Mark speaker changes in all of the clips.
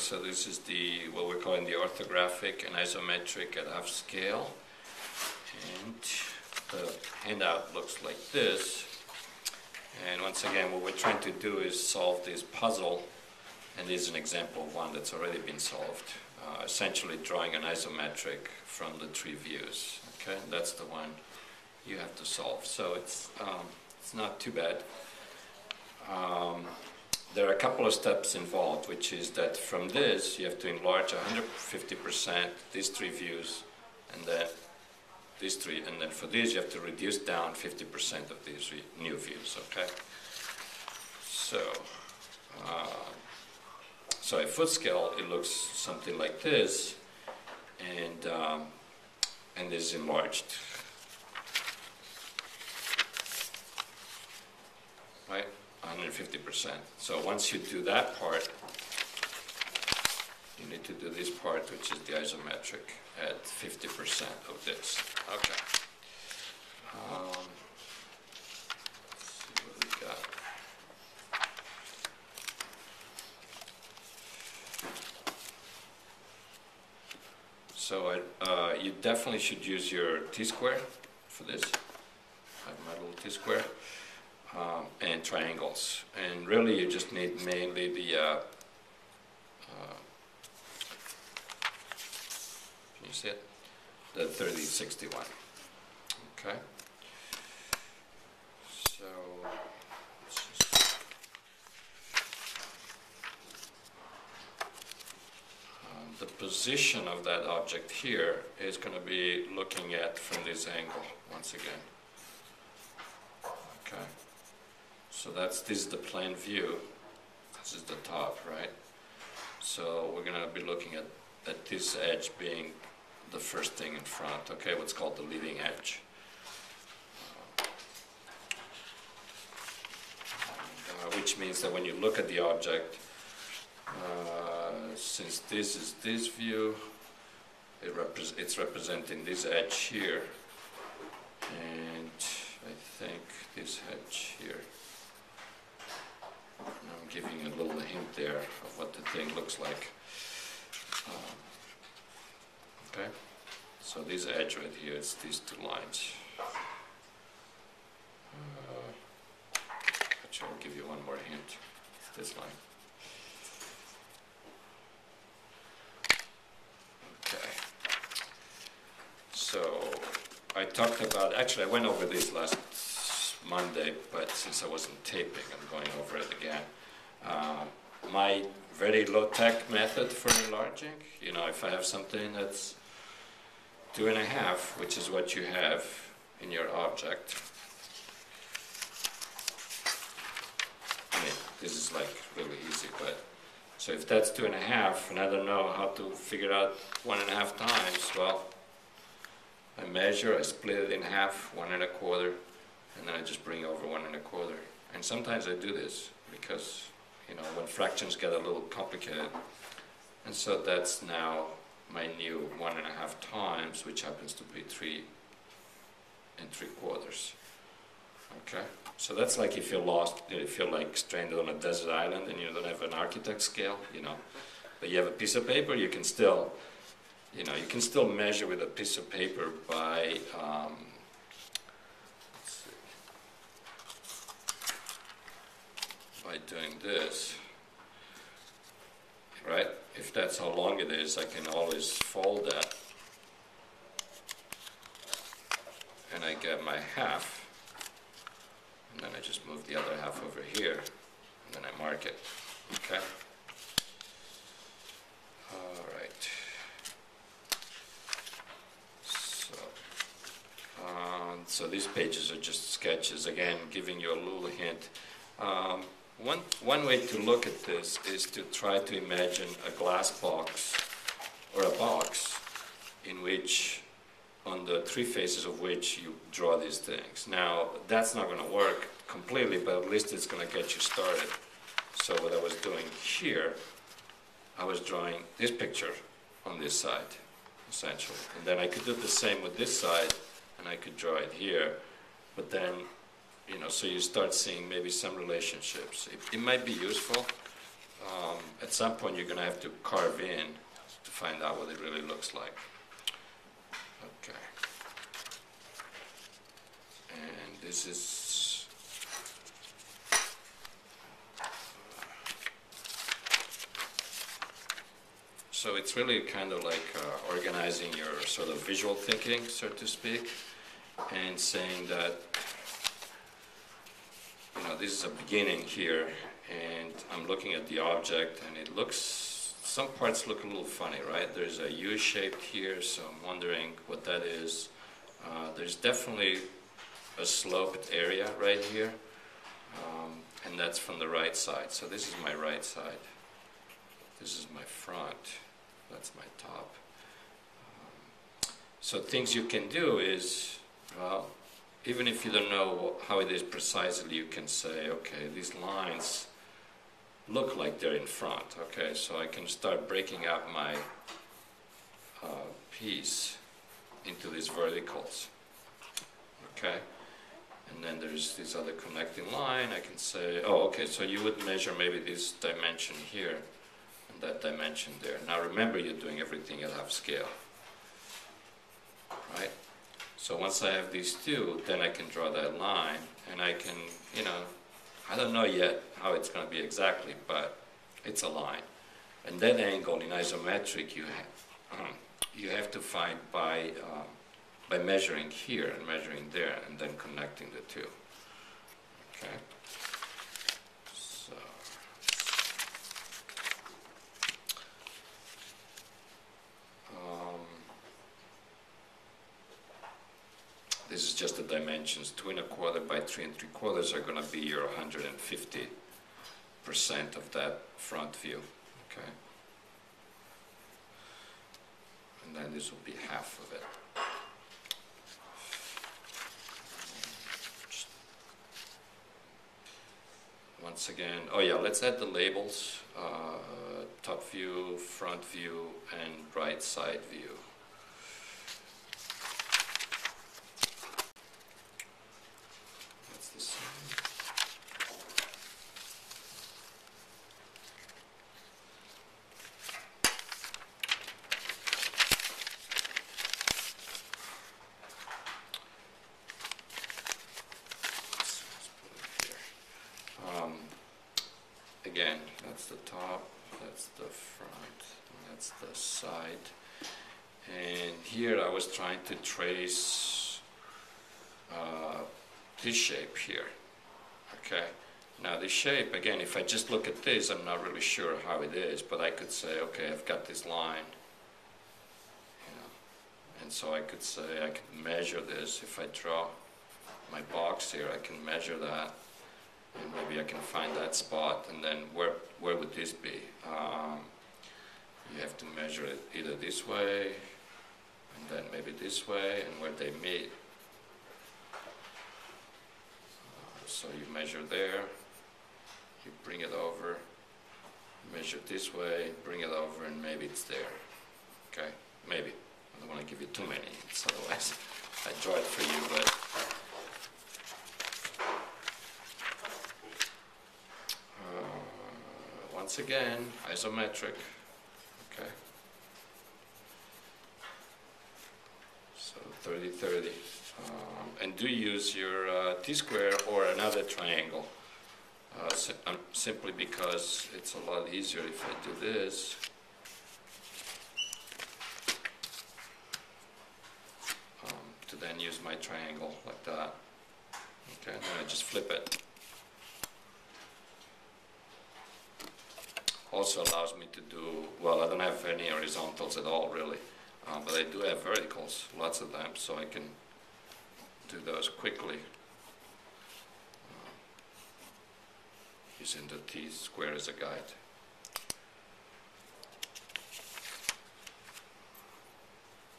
Speaker 1: so this is the, what we're calling the orthographic and isometric at half scale. And the handout looks like this. And once again, what we're trying to do is solve this puzzle, and this is an example of one that's already been solved. Uh, essentially drawing an isometric from the three views. Okay, that's the one you have to solve. So it's, um, it's not too bad. Um, there are a couple of steps involved, which is that from this, you have to enlarge 150% these three views, and then these three, and then for these, you have to reduce down 50% of these new views, okay? So, uh, so at full scale, it looks something like this, and, um, and is enlarged. Right? 150%. So once you do that part, you need to do this part, which is the isometric, at 50% of this. Okay. Um, see what we got. So uh, you definitely should use your t-square for this. I have my little t-square um, and triangles. And really, you just need mainly the, uh, uh, can you see it? The 3061. Okay. So, um, the position of that object here is going to be looking at from this angle once again. Okay. So that's, this is the plan view. This is the top, right? So we're gonna be looking at, at this edge being the first thing in front, okay, what's called the leading edge. Uh, which means that when you look at the object, uh, since this is this view, it repre it's representing this edge here, and I think this edge here. Giving a little hint there of what the thing looks like. Um, okay, so this edge right here is these two lines. Uh, actually, I'll give you one more hint. This line. Okay. So I talked about, actually I went over this last Monday, but since I wasn't taping, I'm going over it again. Uh, my very low-tech method for enlarging, you know, if I have something that's two and a half, which is what you have in your object. I mean, this is like really easy, but so if that's two and a half, and I don't know how to figure out one and a half times, well, I measure, I split it in half, one and a quarter, and then I just bring over one and a quarter. And sometimes I do this because, you know, when fractions get a little complicated. And so that's now my new one and a half times, which happens to be three and three quarters. Okay? So that's like if you're lost, if you're like stranded on a desert island and you don't have an architect scale, you know, but you have a piece of paper, you can still, you know, you can still measure with a piece of paper by um, by doing this, right? If that's how long it is, I can always fold that. And I get my half. And then I just move the other half over here. And then I mark it. Okay? Um, so these pages are just sketches, again, giving you a little hint. Um, one, one way to look at this is to try to imagine a glass box or a box in which, on the three faces of which you draw these things. Now, that's not going to work completely, but at least it's going to get you started. So what I was doing here, I was drawing this picture on this side, essentially. And then I could do the same with this side, and I could draw it here. But then you know, so you start seeing maybe some relationships. It, it might be useful, um, at some point, you're gonna have to carve in to find out what it really looks like. Okay. And this is, so it's really kind of like uh, organizing your sort of visual thinking, so to speak, and saying that, this is a beginning here, and I'm looking at the object, and it looks, some parts look a little funny, right? There's a U shaped here, so I'm wondering what that is. Uh, there's definitely a sloped area right here, um, and that's from the right side. So this is my right side. This is my front. That's my top. Um, so things you can do is, well, even if you don't know how it is precisely, you can say, okay, these lines look like they're in front. Okay, so I can start breaking up my uh, piece into these verticals. Okay, and then there's this other connecting line. I can say, oh, okay, so you would measure maybe this dimension here and that dimension there. Now remember, you're doing everything at half scale. Right? So once I have these two, then I can draw that line and I can, you know, I don't know yet how it's going to be exactly, but it's a line. And that angle in isometric you have, you have to find by, um, by measuring here and measuring there and then connecting the two. Okay? So. Um, this is just the dimensions. Two and a quarter by three and three quarters are going to be your 150 percent of that front view. Okay. And then this will be half of it. Once again, oh yeah, let's add the labels, uh, top view, front view, and right side view. That's the same. Let's- let's put it here. Um, Again, that's the top, that's the front, and that's the side. And here I was trying to trace uh, this shape here. Okay. Now this shape, again, if I just look at this, I'm not really sure how it is, but I could say, okay, I've got this line. You know, and so I could say, I could measure this. If I draw my box here, I can measure that and maybe I can find that spot, and then where, where would this be? Um, you have to measure it either this way, then maybe this way, and where they meet. Uh, so you measure there, you bring it over, measure this way, bring it over, and maybe it's there. Okay, maybe. I don't want to give you too many, otherwise I draw it for you, but Uh, Once again, isometric, okay? So 30, 30. Um, And do use your uh, T-square or another triangle, uh, si- um, simply because it's a lot easier if I do this. um, To then use my triangle like that. Okay, and then I just flip it. also allows me to do, well, I don't have any horizontals at all, really, uh, but I do have verticals, lots of them, so I can do those quickly uh, using the t-square as a guide.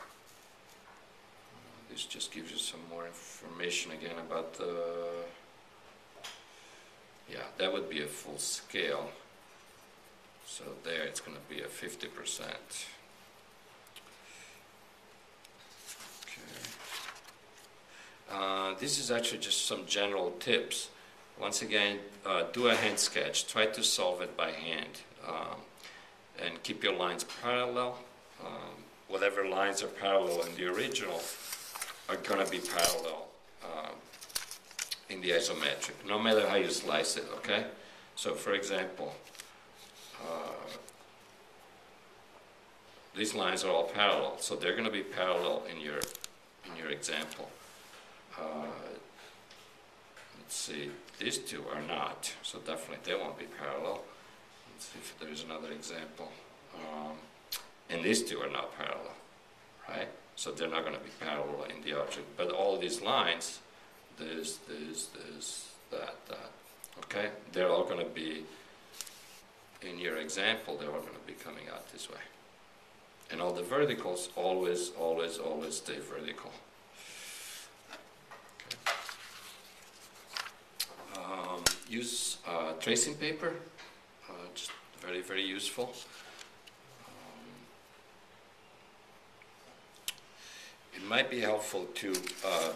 Speaker 1: Uh, this just gives you some more information again about the... Yeah, that would be a full scale. So there it's going to be a 50%. This is actually just some general tips. once again, uh, do a hand sketch. Try to solve it by hand. Um, and keep your lines parallel. Um, whatever lines are parallel in the original are going to be parallel um, in the isometric, no matter how you slice it, okay? So for example, uh, these lines are all parallel, so they're going to be parallel in your, in your example. Uh, let's see, these two are not, so definitely they won't be parallel. Let's see if there's another example. Um, and these two are not parallel, right? So they're not going to be parallel in the object. But all these lines, this, this, this, that, that, okay? They're all going to be, in your example, they're all going to be coming out this way. And all the verticals always, always, always stay vertical. Okay. Um, use uh, tracing paper, uh, just very, very useful. Um, it might be helpful to uh,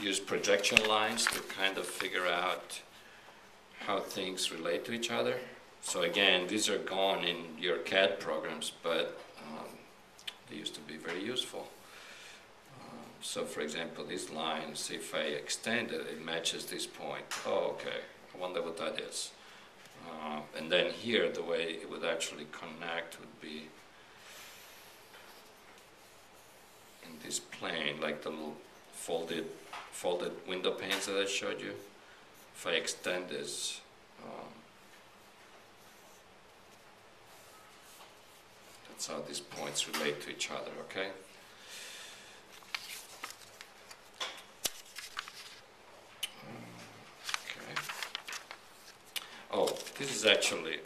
Speaker 1: use projection lines to kind of figure out how things relate to each other. So again, these are gone in your CAD programs, but they used to be very useful. Um, so for example, these lines, if I extend it, it matches this point. Oh, okay, wonder what that is. Uh, and then here, the way it would actually connect would be in this plane, like the little folded, folded window panes that I showed you. If I extend this, um, That's how these points relate to each other? Okay. Oh, this is actually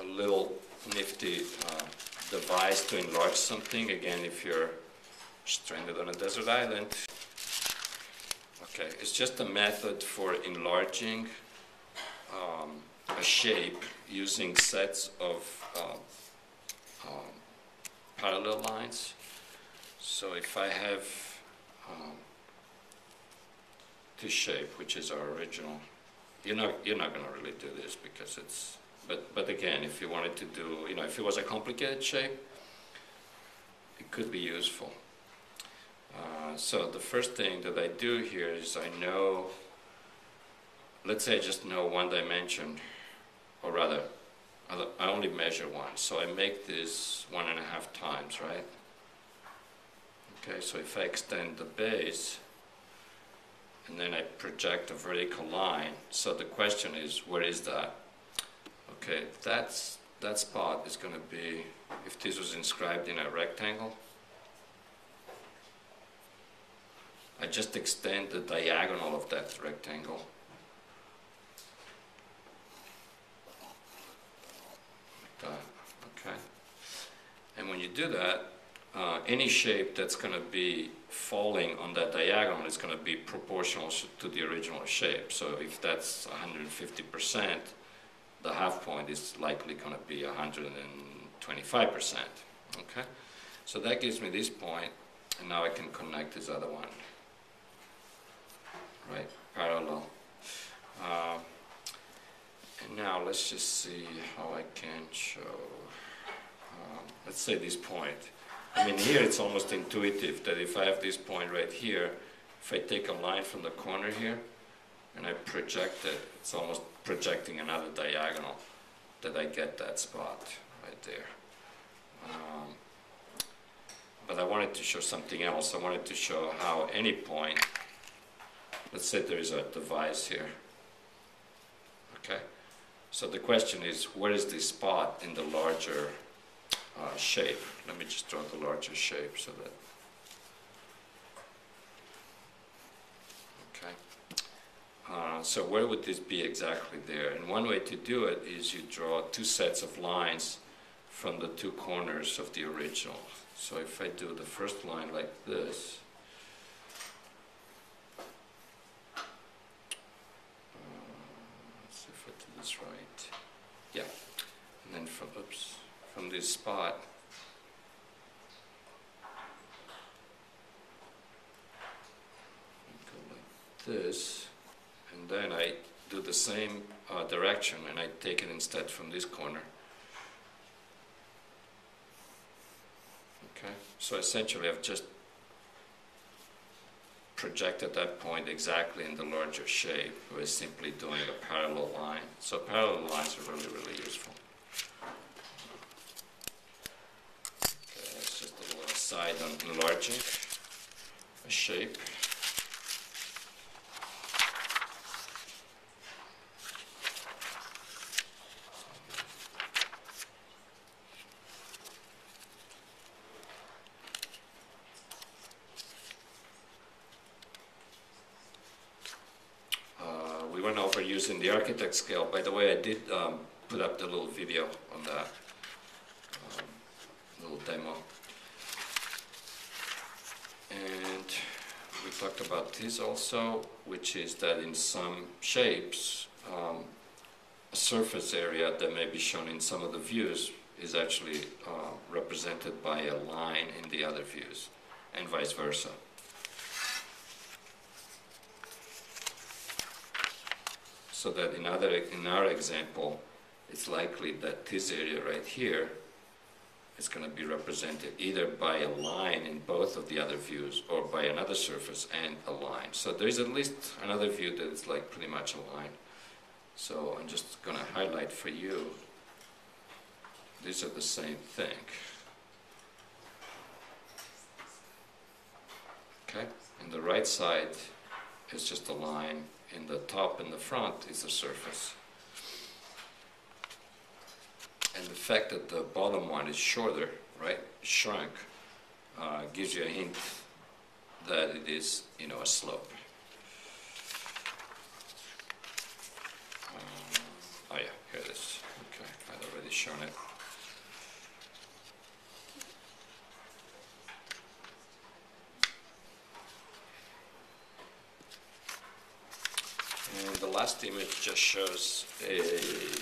Speaker 1: a little nifty uh, device to enlarge something. Again, if you're stranded on a desert island. Okay, it's just a method for enlarging um, a shape using sets of uh, um, parallel lines. So if I have um, this shape, which is our original, you're not, you're not going to really do this because it's, but, but again, if you wanted to do, you know, if it was a complicated shape, it could be useful. Uh, so the first thing that I do here is I know, let's say I just know one dimension, or rather I only measure one, so I make this one and a half times, right? Okay, so if I extend the base, and then I project a vertical line, so the question is, where is that? Okay, that's, that spot is going to be, if this was inscribed in a rectangle, I just extend the diagonal of that rectangle Like that, okay? And when you do that, uh, any shape that's going to be falling on that diagonal is going to be proportional to the original shape. So if that's 150%, the half point is likely going to be 125%, okay? So that gives me this point, and now I can connect this other one, right, parallel. Uh, and now let's just see how I can show, um, let's say this point. I mean, here it's almost intuitive that if I have this point right here, if I take a line from the corner here and I project it, it's almost projecting another diagonal that I get that spot right there. Um, but I wanted to show something else. I wanted to show how any point, let's say there is a device here, okay? So the question is, where is this spot in the larger uh, shape? Let me just draw the larger shape so that. Okay. Uh, so where would this be exactly there? And one way to do it is you draw two sets of lines from the two corners of the original. So if I do the first line like this, That's right. Yeah. And then from, oops, from this spot, go like this, and then I do the same uh, direction and I take it instead from this corner. Okay, so essentially I've just projected that point exactly in the larger shape We're simply doing a parallel line. So parallel lines are really, really useful. Okay, that's just a little side on enlarging a shape. Uh, we went over scale. By the way, I did um, put up the little video on that um, little demo. And we talked about this also, which is that in some shapes, um, a surface area that may be shown in some of the views is actually uh, represented by a line in the other views, and vice versa. So that in other, in our example, it's likely that this area right here is going to be represented either by a line in both of the other views or by another surface and a line. So there's at least another view that is like pretty much a line. So I'm just going to highlight for you. These are the same thing. Okay? And the right side is just a line in the top and the front is the surface. And the fact that the bottom one is shorter, right, shrunk, uh, gives you a hint that it is, you know, a slope. Um, oh yeah, here it is. Okay, I've already shown it. And the last image just shows a,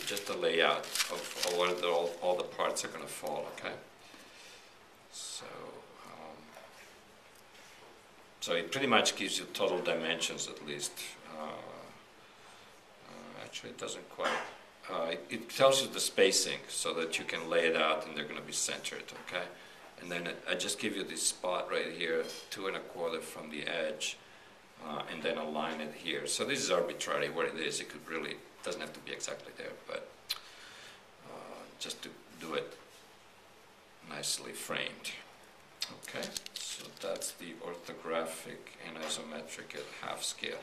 Speaker 1: just a layout of, where the, all, all the parts are going to fall, okay? So, um, so it pretty much gives you total dimensions at least. Uh, uh, actually, it doesn't quite. Uh, it, it tells you the spacing so that you can lay it out and they're going to be centered, okay? And then I just give you this spot right here, two and a quarter from the edge uh, and then align it here. So this is arbitrary where it is. It could really, doesn't have to be exactly there, but uh, just to do it nicely framed. Okay, so that's the orthographic and isometric at half scale.